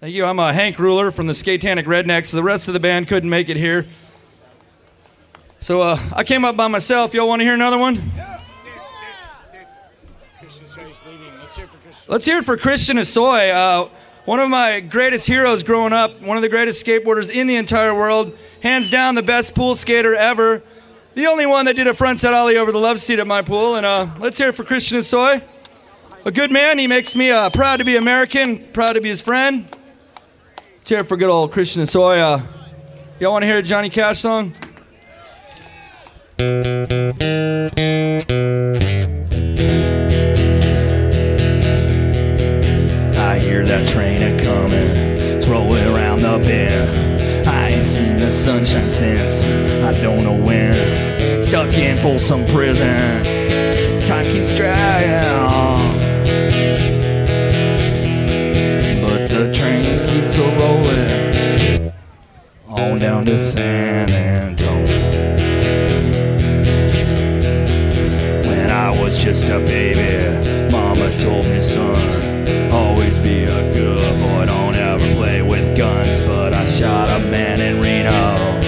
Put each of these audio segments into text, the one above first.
Thank you. I'm uh, Hank Ruler from the Skatanic Rednecks. The rest of the band couldn't make it here. So uh, I came up by myself. Y'all want to hear another one? Let's hear it for Christian Hosoi. Uh, one of my greatest heroes growing up, one of the greatest skateboarders in the entire world, hands down the best pool skater ever. The only one that did a frontside ollie over the love seat at my pool. And uh, let's hear it for Christian Hosoi. A good man. He makes me uh, proud to be American, proud to be his friend. Let's for good old Christian Hosoi. Uh, y'all want to hear a Johnny Cash song? I hear that train a coming, it's rolling around the bend. I ain't seen the sunshine since I don't know when. Stuck in Folsom Prison, time keeps dragging just a baby, Mama told me, son, always be a good boy, don't ever play with guns. But I shot a man in Reno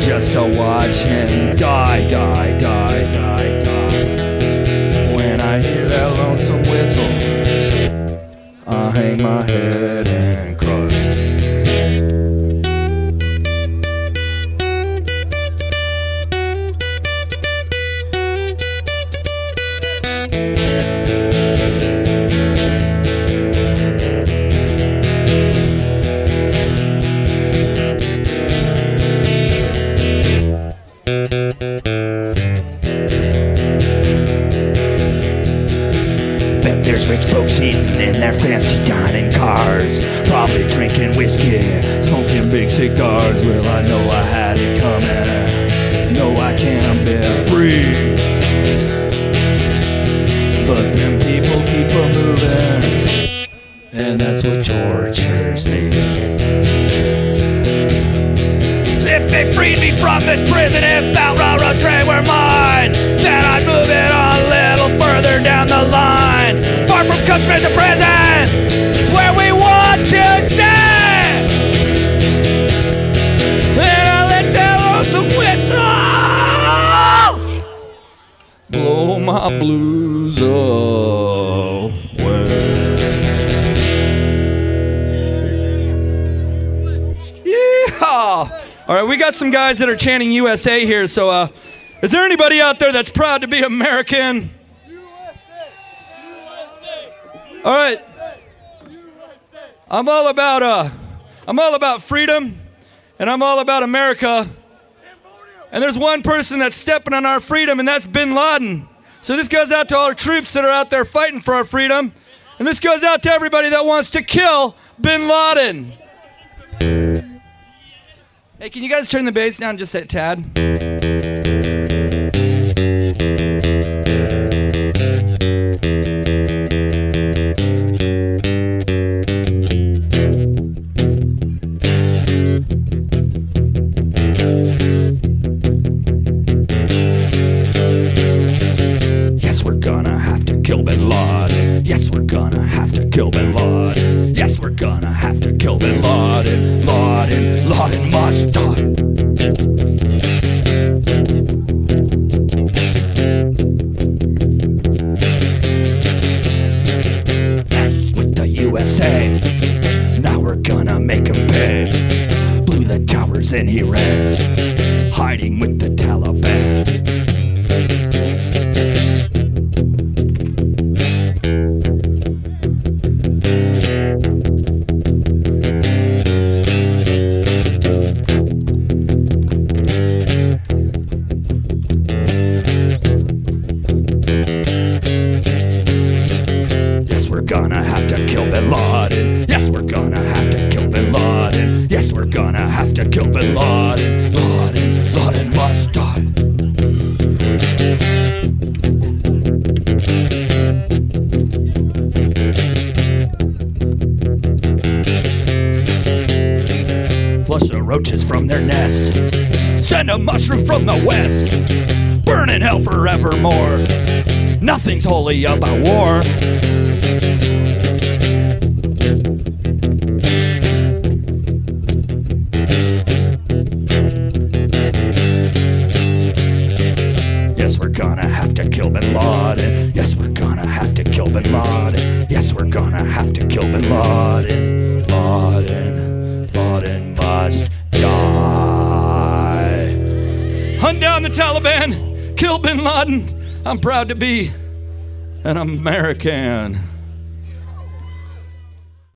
just to watch him die, die, die, die, die. When I hear that lonesome whistle, I hang my head and cry. Eating in their fancy dining cars. Probably drinking whiskey, smoking big cigars. Well, I know I had it coming. No, I can't be free. But them people keep on moving. And that's what tortures me. If they freed me from this prison, if that blues away. Yeehaw! All right, we got some guys that are chanting USA here. So, uh, is there anybody out there that's proud to be American? USA! All right. I'm all about uh, I'm all about freedom, and I'm all about America. And there's one person that's stepping on our freedom, and that's Bin Laden. So this goes out to all our troops that are out there fighting for our freedom, and this goes out to everybody that wants to kill Bin Laden. Hey, can you guys turn the bass down just a tad? Kill Bin Laden. Laden, Laden must. Mess with the USA. Now we're gonna make him pay. Blew the towers and he ran, hiding with the Taliban. Gonna have to kill Bin Laden. Yes, we're gonna have to kill Bin Laden. Yes, we're gonna have to kill Bin Laden. Laden, Laden must die. Flush the roaches from their nest. Send a mushroom from the west. Burn in hell forevermore. Nothing's holy about war. Hunt down the Taliban, kill bin Laden. I'm proud to be an American.